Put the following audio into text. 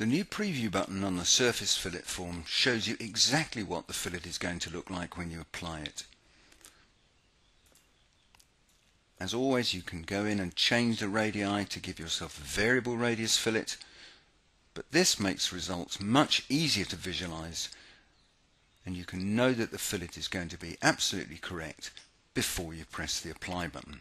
The new preview button on the surface fillet form shows you exactly what the fillet is going to look like when you apply it. As always, you can go in and change the radii to give yourself a variable radius fillet, but this makes results much easier to visualize and you can know that the fillet is going to be absolutely correct before you press the apply button.